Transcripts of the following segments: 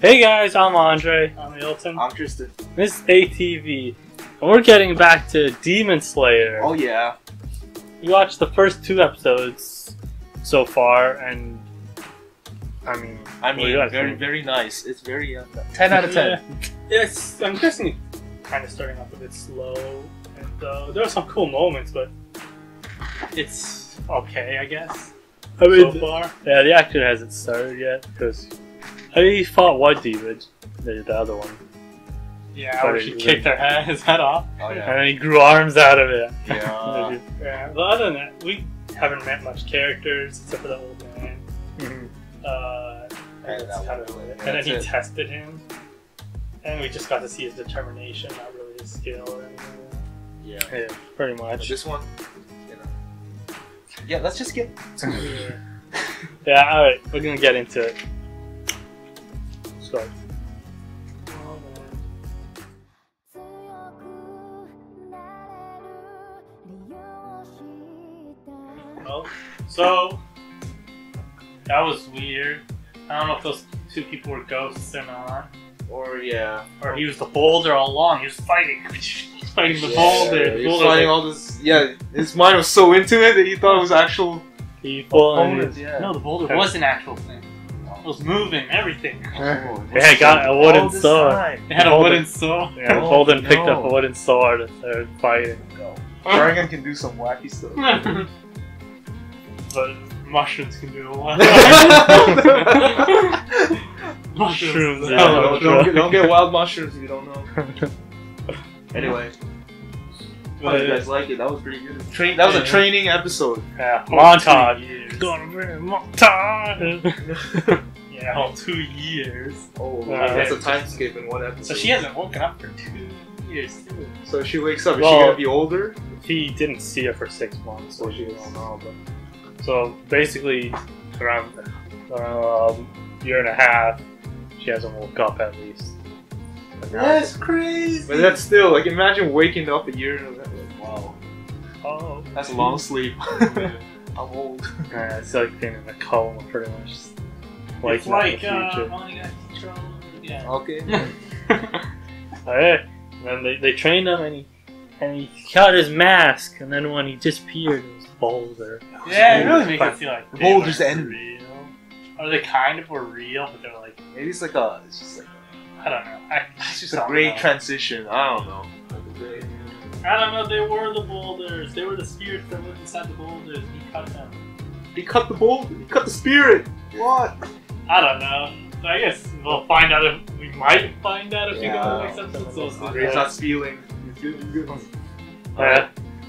Hey guys, I'm Andre. I'm Hilton. I'm Tristan. This is ATV. And we're getting back to Demon Slayer. Oh yeah. We watched the first two episodes so far, and I mean, I mean, very think? very nice. It's very uh, ten out of ten. Yes, I'm guessing it kind of starting off a bit slow, and uh, there are some cool moments, but it's okay, I guess. I mean, so far, yeah, the action hasn't started yet because I he fought one demon, the, the other one, yeah, But where it- she kicked her head, his head off. Oh and yeah. then he grew arms out of it. Yeah. Yeah, but other than that, we haven't met much characters except for the old man. Mhm. Uh, And and, that kind of one. Yeah, and then he it. tested him, and we just got to see his determination, not really his skill or anything. Yeah. Yeah, pretty But much. this one, you know. Yeah, let's just get. Yeah. Yeah, all right, we're gonna get into it stuff. Oh. So that was weird. I don't know if those two people were ghosts or not. Or yeah. Or he was the boulder all along. He was fighting. Fighting the yeah, boulder. He was fighting all this. Yeah, his mind was so into it that he thought it was actual. He opponent. Yeah. No, the boulder was an actual thing. It was moving, everything. Oh, Yeah, got a wooden sword. time. It had a Boulder. wooden sword. yeah, Oh, Holden picked up a wooden sword and started fighting. Dragon can do some wacky stuff. but mushrooms can do a lot. Mushrooms, No, yeah. no, don't, get, don't get wild mushrooms if you don't know. Anyway, how did you guys like it? That was pretty good. Train. That was a training episode. Yeah, montage. two. Gonna be a montage. Yeah, whole two years. Oh, Yeah. that's a time skip in one episode. So she hasn't woken up for two years too. So she wakes up. Is Well- she gonna be older? he didn't see her for six months, so Oh, she don't know. But so basically, around um, year and a half, she hasn't woke up at least. And now- crazy. But that's still like imagine waking up a year and like, wow, Oh, that's a long sleep. I'm old. yeah, it's like being in a coma, pretty much. Just It's waking like the uh, future. only got control. Yeah. Okay. Alright. And then they, they trained him and he and he got his mask and then when he disappeared it was Boulder. Yeah, it really makes it feel like The Boulder's the enemy. Real. Or they kind of were real, but they're like, Maybe it's like a, it's just like I don't know. I, I it's just just a great know. transition. I don't know. Like a great- I don't know. They were the boulders. They were the spirits that lived inside the boulders. He cut them. He cut the bolt. He cut the spirit. What? I don't know. I guess we'll find out if we might find out if we go to the next episode. So we'll not feeling. He's feeling good. Yeah.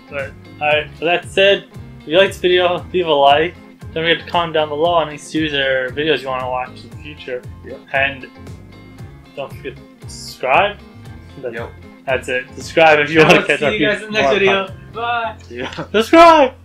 But alright, with that said, if you like this video, leave a like. Don't forget to comment down below on any series or videos you want to watch in the future. Yeah. And don't forget to subscribe. That- Yo. That's it. Subscribe if you want to catch see you guys in the next video. Bye. Subscribe!